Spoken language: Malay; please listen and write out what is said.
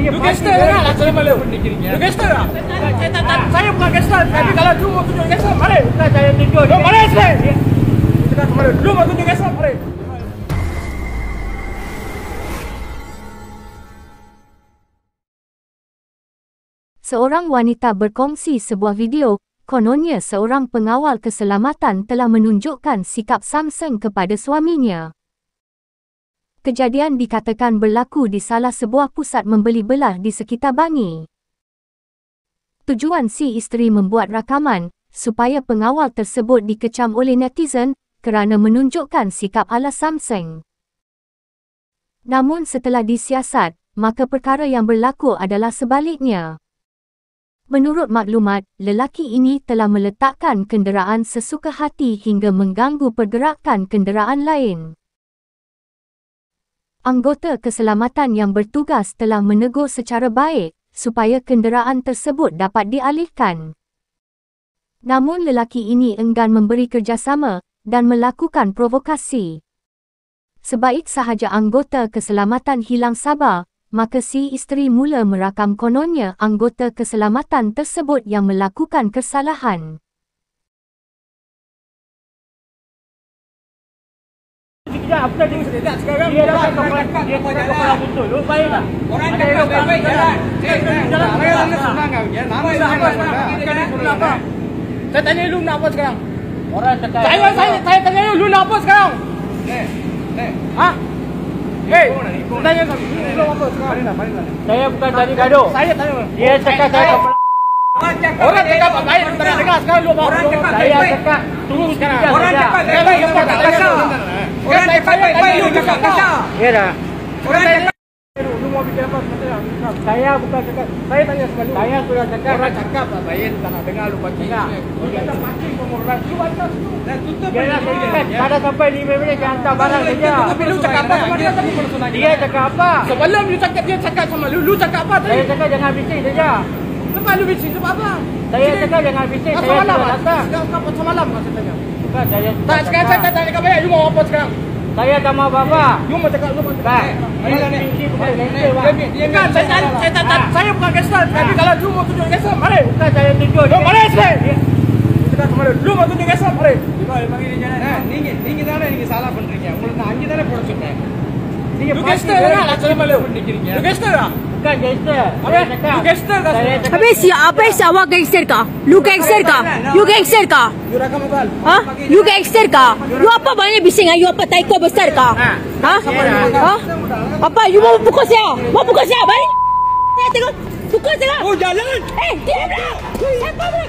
You gangster kan? Saya malu. You gangster kan? Saya tak tak saya bukan gangster. Tapi kalau lu mau tunjuk gangster, mari. Bukan saya tunjuk. Lu mari sini. Kita kemana? Lu mau tunjuk gangster, mari. Seorang wanita berkongsi sebuah video, kononnya seorang pengawal keselamatan telah menunjukkan sikap samseng kepada suaminya. Kejadian dikatakan berlaku di salah sebuah pusat membeli belah di sekitar Bangi. Tujuan si isteri membuat rakaman supaya pengawal tersebut dikecam oleh netizen kerana menunjukkan sikap ala Samsung. Namun setelah disiasat, maka perkara yang berlaku adalah sebaliknya. Menurut maklumat, lelaki ini telah meletakkan kenderaan sesuka hati hingga mengganggu pergerakan kenderaan lain. Anggota keselamatan yang bertugas telah menegur secara baik supaya kenderaan tersebut dapat dialihkan. Namun lelaki ini enggan memberi kerjasama dan melakukan provokasi. Sebaik sahaja anggota keselamatan hilang sabar, maka si isteri mula merakam kononnya anggota keselamatan tersebut yang melakukan kesalahan. Sekejap, apa tadi? Tak sekarang. Dia dah kepala, dia kepala kepala betul. Lu baik tak? Orang cakap baik-baik jalan. Jalan saya senang kau. Ya, nama apa sekarang? Saya tanya lu nak apa sekarang? Orang cakap. Saya saya saya tanya lu lu nak apa sekarang? Eh, eh. Ha? Hei, tanya kau. Lu apa sekarang? Saya bukan tadi gaduh. Saya tanya. Dia cakap saya kepala. Orang cakap baik, nak dengar sekarang lu Orang cakap Saya cakap tunggu sekejap. Orang sekejap. cakap baik-baik lu cakap kasar. Orang cakap baik-baik lu cakap kasar. Ya dah. Orang cakap Lu mau bikin apa sekarang? Saya bukan cakap. Saya tanya sekali. Saya sudah cakap. Orang cakap tak baik, tak nak dengar lu pakai. Lu kita pakai pemurunan. Lu atas tu. dah tutup. Dia nak cakap. Pada sampai 5 minit saya hantar barang saja. Tapi lu cakap apa sama dia tadi? Dia cakap apa? Sebelum lu cakap dia cakap sama lu, lu cakap apa Saya tadi? cakap jangan bising saja. Sebab lu bising sebab apa? Saya cakap jangan bising. Saya sudah ah? datang. Sekarang kau apa semalam kau saya tanya? Bukan saya. Tak, sekarang saya tak tanya kau baik, lu mau apa sekarang? Saya tak mau apa-apa. Lu mau cakap lu mau cakap. Bang, Ayo, ini ni. misi bukan gangster, bang. Bukan, saya tak, saya tak, tak, saya bukan gangster. Tapi kalau lu mau tunjuk gangster, mari. Bukan saya tunjuk. Lu mari sini. Kita kemana? Lu mau tunjuk gangster, mari. Eh, நீங்க நீங்க தானே நீங்க சாலா பண்றீங்க உங்களுக்கு நான் அங்கே தானே போட சொன்னேன் Dia Lu pasti gangster bukan gangster. Okey, you gangster ke? Habis si apa awak gangster ke? Lu gangster ke? You gangster ke? You rakam bal. Ha? You gangster ke? You apa banyak bising ah? You apa taiko besar ke? Ha? Ha? ha? Apa you mau pukul saya? Mau pukul saya? Bari. Saya tengok. Pukul saya. Oh, jalan. Eh, dia diamlah. Siapa bro?